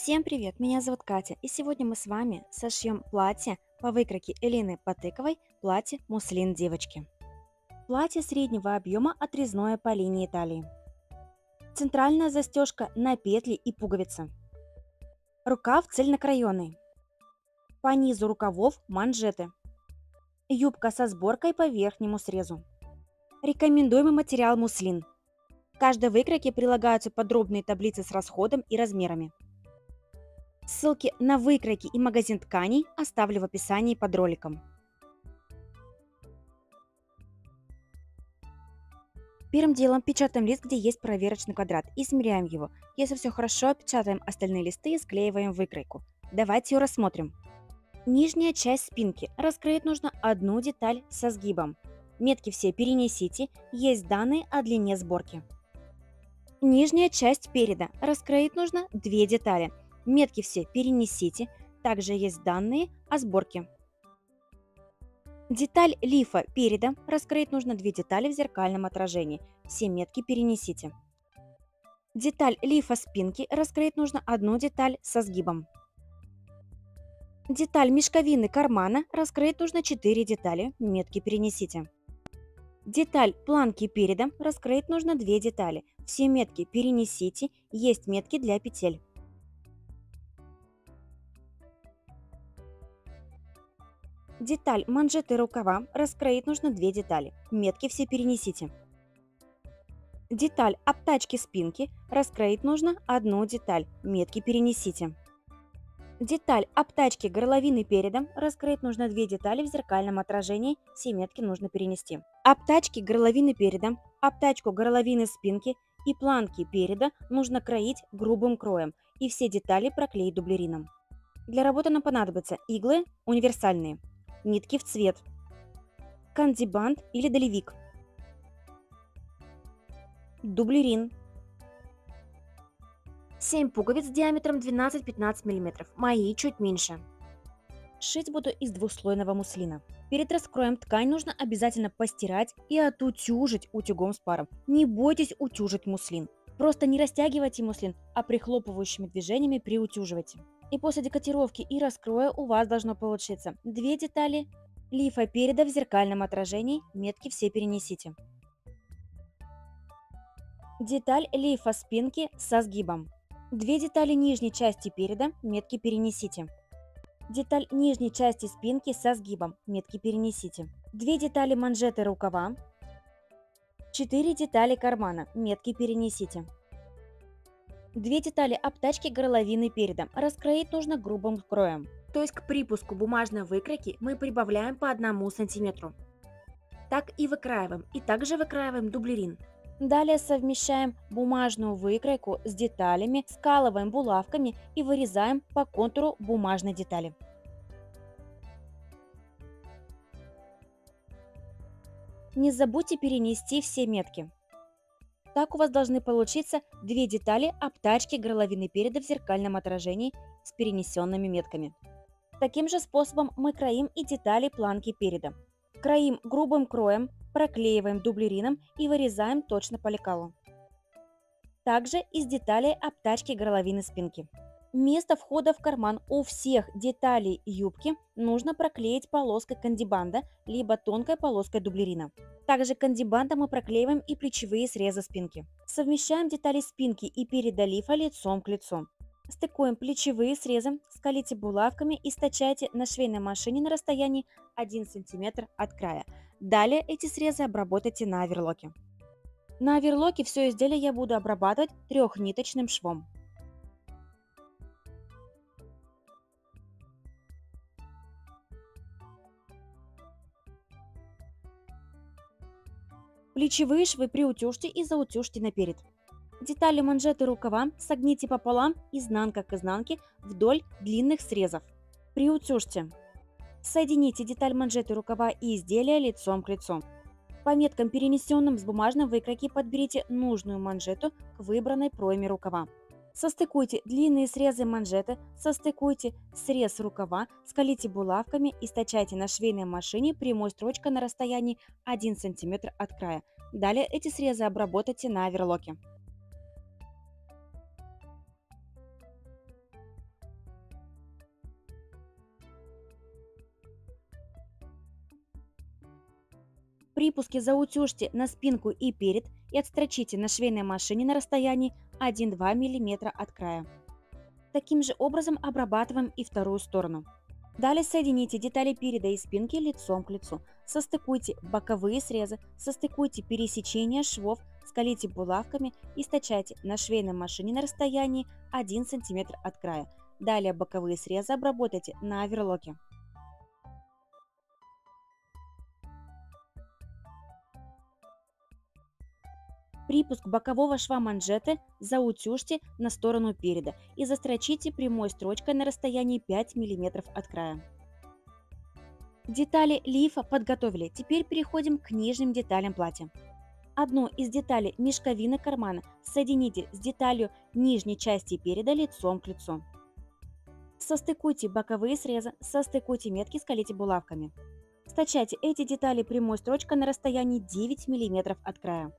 Всем привет, меня зовут Катя, и сегодня мы с вами сошьем платье по выкройке Элины Потыковой, платье муслин девочки. Платье среднего объема отрезное по линии талии. Центральная застежка на петли и пуговицы. Рукав цельнокроенный. По низу рукавов манжеты. Юбка со сборкой по верхнему срезу. Рекомендуемый материал муслин. К каждой выкройке прилагаются подробные таблицы с расходом и размерами. Ссылки на выкройки и магазин тканей оставлю в описании под роликом. Первым делом печатаем лист, где есть проверочный квадрат, и смеряем его. Если все хорошо, печатаем остальные листы и склеиваем выкройку. Давайте ее рассмотрим. Нижняя часть спинки. Раскроить нужно одну деталь со сгибом. Метки все перенесите, есть данные о длине сборки. Нижняя часть переда. Раскроить нужно две детали – Метки все перенесите, также есть данные о сборке. Деталь лифа переда раскроить нужно две детали в зеркальном отражении. Все метки перенесите. Деталь лифа спинки раскроить нужно одну деталь со сгибом. Деталь мешковины кармана раскроить нужно 4 детали, метки перенесите. Деталь планки переда раскроить нужно 2 детали, все метки перенесите, есть метки для петель. Деталь манжеты рукава раскроить нужно две детали. Метки все перенесите. Деталь обтачки спинки раскроить нужно одну деталь. Метки перенесите. Деталь обтачки горловины передом раскроить нужно две детали в зеркальном отражении, все метки нужно перенести. Обтачки горловины передом, обтачку горловины спинки и планки переда нужно кроить грубым кроем и все детали проклеить дублерином. Для работы нам понадобятся иглы универсальные, нитки в цвет, кандибанд или долевик, дублерин, 7 пуговиц диаметром 12-15 мм, мои чуть меньше. Шить буду из двухслойного муслина. Перед раскроем ткань нужно обязательно постирать и отутюжить утюгом с паром. Не бойтесь утюжить муслин. Просто не растягивайте муслин, а прихлопывающими движениями приутюживайте. И после декотировки и раскроя у вас должно получиться две детали лифа переда в зеркальном отражении, метки все перенесите. Деталь лифа спинки со сгибом. Две детали нижней части переда, метки перенесите. Деталь нижней части спинки со сгибом, метки перенесите. Две детали манжеты рукава. Четыре детали кармана, метки перенесите. Две детали обтачки горловины передом. Раскроить нужно грубым кроем. То есть к припуску бумажной выкройки мы прибавляем по 1 сантиметру. Так и выкраиваем. И также выкраиваем дублерин. Далее совмещаем бумажную выкройку с деталями, скалываем булавками и вырезаем по контуру бумажной детали. Не забудьте перенести все метки. Так у вас должны получиться две детали обтачки горловины переда в зеркальном отражении с перенесенными метками. Таким же способом мы кроим и детали планки переда. Кроим грубым кроем, проклеиваем дублерином и вырезаем точно по лекалу. Также из деталей обтачки горловины спинки. Место входа в карман у всех деталей юбки нужно проклеить полоской кандибанда, либо тонкой полоской дублерина. Также кандибандом мы проклеиваем и плечевые срезы спинки. Совмещаем детали спинки и переда лифа лицом к лицу. Стыкуем плечевые срезы, скалите булавками и стачайте на швейной машине на расстоянии 1 см от края. Далее эти срезы обработайте на оверлоке. На оверлоке все изделие я буду обрабатывать трехниточным швом. Плечевые швы приутюжьте и заутюжьте наперед. Детали манжеты рукава согните пополам изнанка к изнанке вдоль длинных срезов. Приутюжьте. Соедините деталь манжеты рукава и изделия лицом к лицу. По меткам, перенесенным с бумажной выкройки, подберите нужную манжету к выбранной пройме рукава. Состыкуйте длинные срезы манжеты, состыкуйте срез рукава, скалите булавками и стачайте на швейной машине прямой строчкой на расстоянии 1 см от края. Далее эти срезы обработайте на верлоке. Припуски заутюжьте на спинку и перед и отстрочите на швейной машине на расстоянии 1-2 мм от края. Таким же образом обрабатываем и вторую сторону. Далее соедините детали переда и спинки лицом к лицу. Состыкуйте боковые срезы, состыкуйте пересечение швов, скалите булавками и стачайте на швейной машине на расстоянии 1 см от края. Далее боковые срезы обработайте на оверлоке. Припуск бокового шва манжеты заутюжьте на сторону переда и застрочите прямой строчкой на расстоянии 5 мм от края. Детали лифа подготовили. Теперь переходим к нижним деталям платья. Одну из деталей мешковины кармана соедините с деталью нижней части переда лицом к лицу. Состыкуйте боковые срезы, состыкуйте метки, скалите булавками. Стачайте эти детали прямой строчкой на расстоянии 9 мм от края.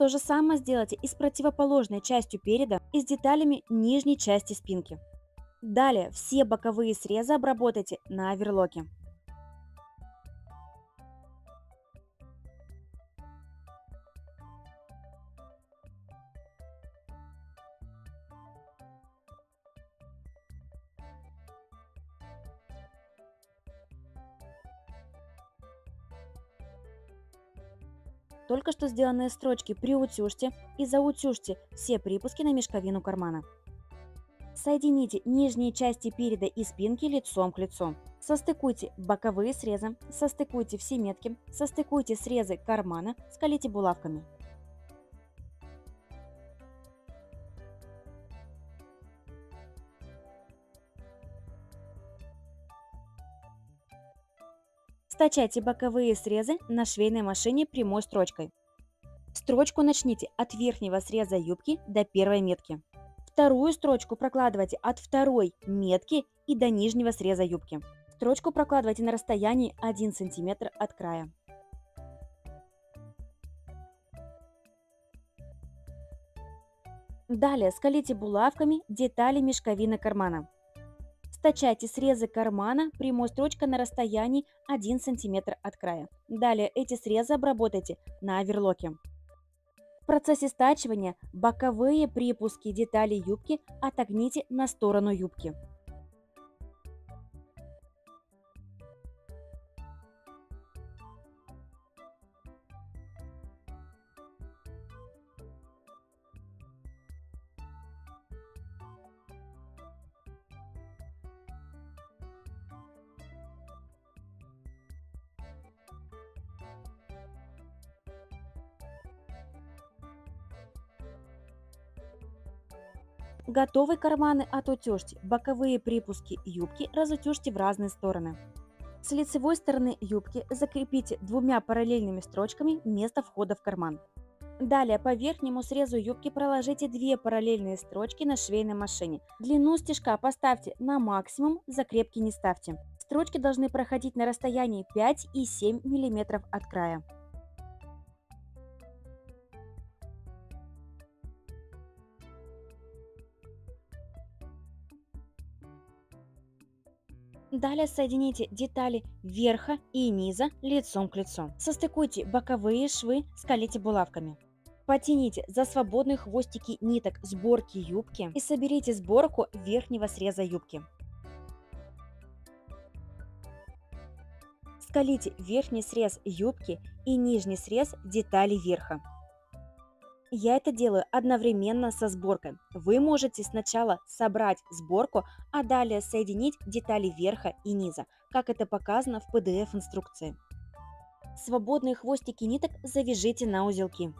То же самое сделайте и с противоположной частью переда и с деталями нижней части спинки. Далее все боковые срезы обработайте на оверлоке. Только что сделанные строчки приутюжьте и заутюжьте все припуски на мешковину кармана. Соедините нижние части переда и спинки лицом к лицу. Состыкуйте боковые срезы, состыкуйте все метки, состыкуйте срезы кармана, скалите булавками. Стачайте боковые срезы на швейной машине прямой строчкой. Строчку начните от верхнего среза юбки до первой метки. Вторую строчку прокладывайте от второй метки и до нижнего среза юбки. Строчку прокладывайте на расстоянии 1 см от края. Далее скалите булавками детали мешковины кармана. Стачайте срезы кармана прямой строчкой на расстоянии 1 см от края. Далее эти срезы обработайте на оверлоке. В процессе стачивания боковые припуски деталей юбки отогните на сторону юбки. Готовые карманы отутюжьте, боковые припуски юбки разутюжьте в разные стороны. С лицевой стороны юбки закрепите двумя параллельными строчками место входа в карман. Далее по верхнему срезу юбки проложите две параллельные строчки на швейной машине. Длину стежка поставьте на максимум, закрепки не ставьте. Строчки должны проходить на расстоянии 5 и 7 мм от края. Далее соедините детали верха и низа лицом к лицу. Состыкуйте боковые швы, скалите булавками. Потяните за свободные хвостики ниток сборки юбки и соберите сборку верхнего среза юбки. Скалите верхний срез юбки и нижний срез детали верха. Я это делаю одновременно со сборкой. Вы можете сначала собрать сборку, а далее соединить детали верха и низа, как это показано в PDF-инструкции. Свободные хвостики ниток завяжите на узелки.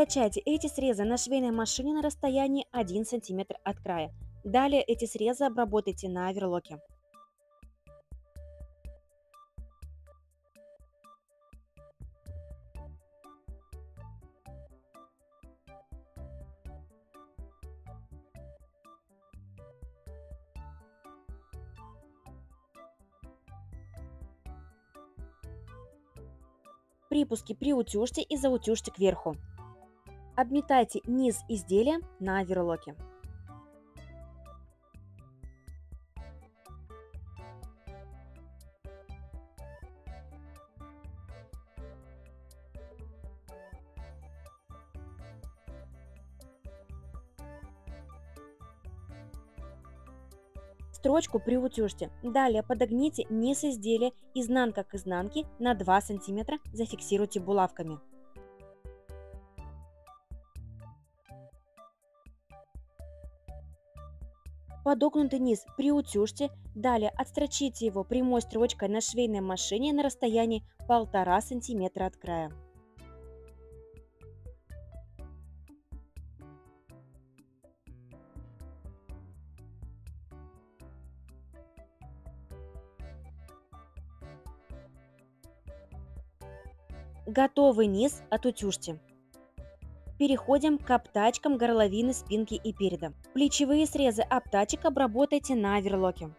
Стачайте эти срезы на швейной машине на расстоянии 1 см от края. Далее эти срезы обработайте на оверлоке. Припуски приутюжьте и заутюжьте кверху. Обметайте низ изделия на оверлоке. Строчку приутюжьте. Далее подогните низ изделия изнанка к изнанке на 2 см, зафиксируйте булавками. Подогнутый низ приутюжьте, далее отстрочите его прямой строчкой на швейной машине на расстоянии 1,5 см от края. Готовый низ отутюжьте. Переходим к обтачкам горловины, спинки и переда. Плечевые срезы обтачек обработайте на оверлоке.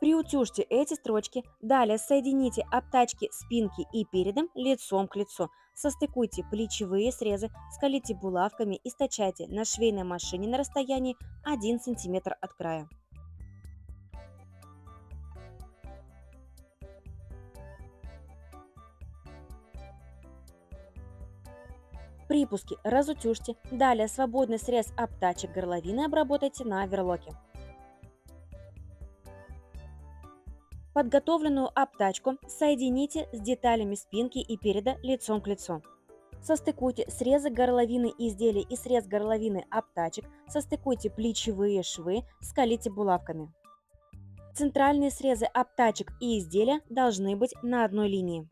Приутюжьте эти строчки, далее соедините обтачки спинки и передом лицом к лицу. Состыкуйте плечевые срезы, скалите булавками и стачайте на швейной машине на расстоянии 1 см от края. Припуски разутюжьте. Далее свободный срез обтачек горловины обработайте на оверлоке. Подготовленную обтачку соедините с деталями спинки и переда лицом к лицу. Состыкуйте срезы горловины изделий и срез горловины обтачек, состыкуйте плечевые швы, скалите булавками. Центральные срезы обтачек и изделия должны быть на одной линии.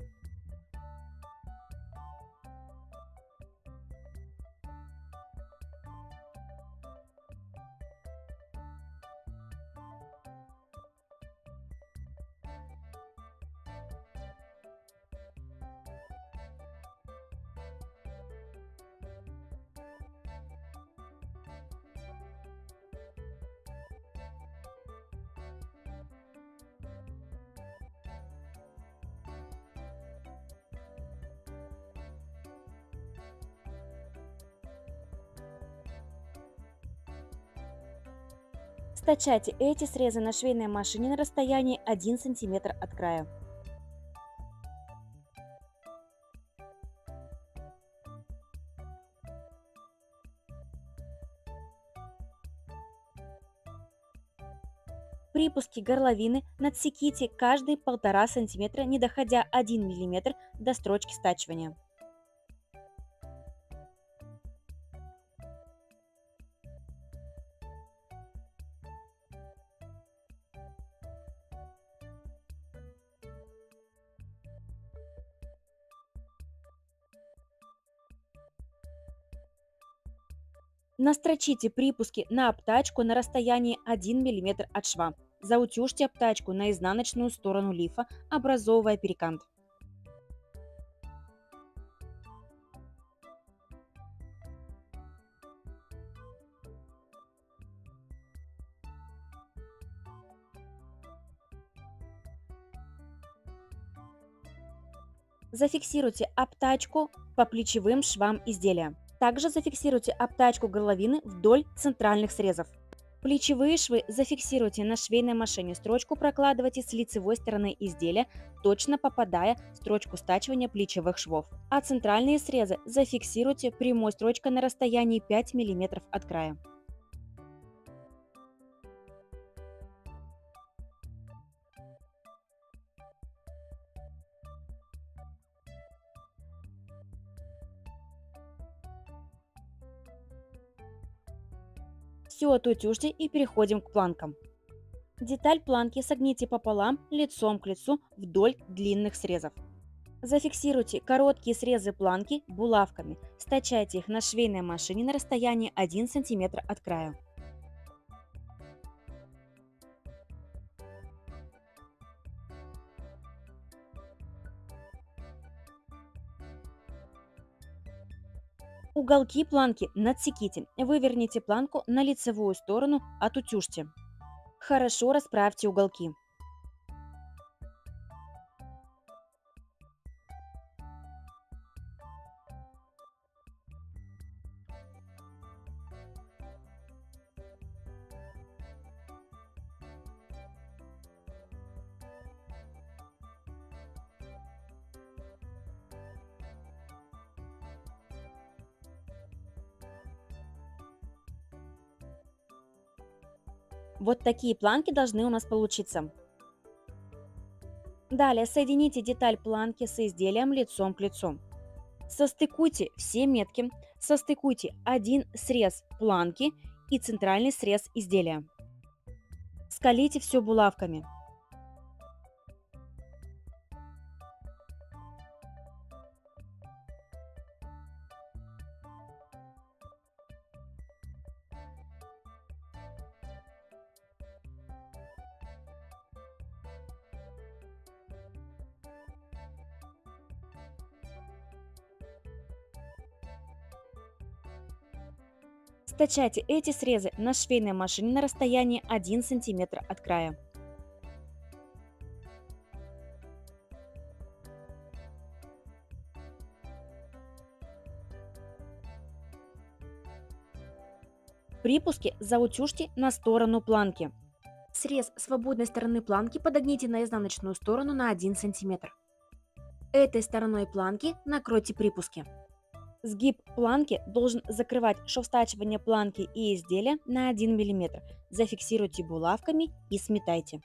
Стачайте эти срезы на швейной машине на расстоянии 1 см от края. Припуски горловины надсеките каждые 1,5 см, не доходя 1 мм до строчки стачивания. Настрочите припуски на обтачку на расстоянии 1 мм от шва. Заутюжьте обтачку на изнаночную сторону лифа, образовывая перекант. Зафиксируйте обтачку по плечевым швам изделия. Также зафиксируйте обтачку горловины вдоль центральных срезов. Плечевые швы зафиксируйте на швейной машине. Строчку прокладывайте с лицевой стороны изделия, точно попадая в строчку стачивания плечевых швов. А центральные срезы зафиксируйте прямой строчкой на расстоянии 5 мм от края. Все отутюжьте и переходим к планкам. Деталь планки согните пополам лицом к лицу вдоль длинных срезов. Зафиксируйте короткие срезы планки булавками. Стачайте их на швейной машине на расстоянии 1 см от края. Уголки планки надсеките. Выверните планку на лицевую сторону, отутюжьте. Хорошо расправьте уголки. Вот такие планки должны у нас получиться. Далее соедините деталь планки с изделием лицом к лицу. Состыкуйте все метки, состыкуйте один срез планки и центральный срез изделия. Скалите все булавками. Стачайте эти срезы на швейной машине на расстоянии 1 см от края. Припуски заутюжьте на сторону планки. Срез свободной стороны планки подогните на изнаночную сторону на 1 см. Этой стороной планки накройте припуски. Сгиб планки должен закрывать шов стачивания планки и изделия на 1 мм. Зафиксируйте булавками и сметайте.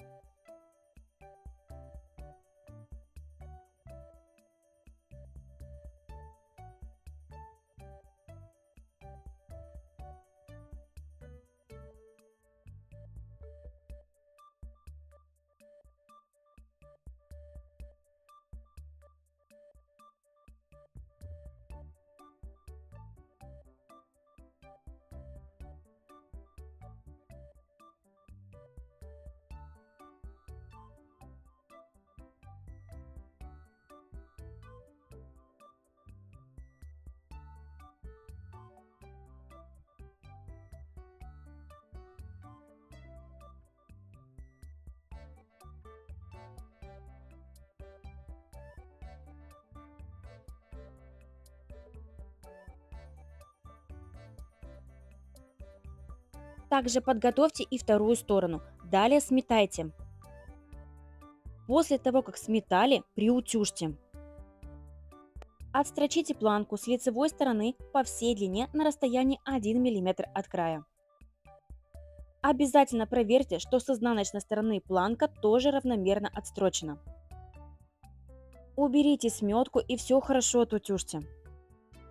Также подготовьте и вторую сторону. Далее сметайте. После того, как сметали, приутюжьте. Отстрочите планку с лицевой стороны по всей длине на расстоянии 1 мм от края. Обязательно проверьте, что с изнаночной стороны планка тоже равномерно отстрочена. Уберите сметку и все хорошо отутюжьте.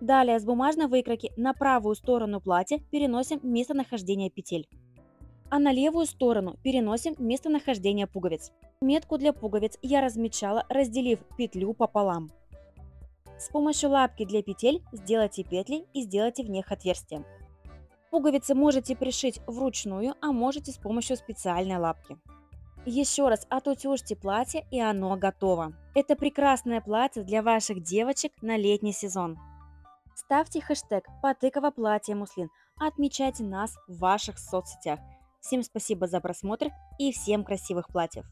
Далее с бумажной выкройки на правую сторону платья переносим местонахождение петель, а на левую сторону переносим местонахождение пуговиц. Метку для пуговиц я размечала, разделив петлю пополам. С помощью лапки для петель сделайте петли и сделайте в них отверстия. Пуговицы можете пришить вручную, а можете с помощью специальной лапки. Еще раз отутюжьте платье и оно готово. Это прекрасное платье для ваших девочек на летний сезон. Ставьте хэштег «Потыково платье муслин», отмечайте нас в ваших соцсетях. Всем спасибо за просмотр и всем красивых платьев!